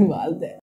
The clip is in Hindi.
वालदे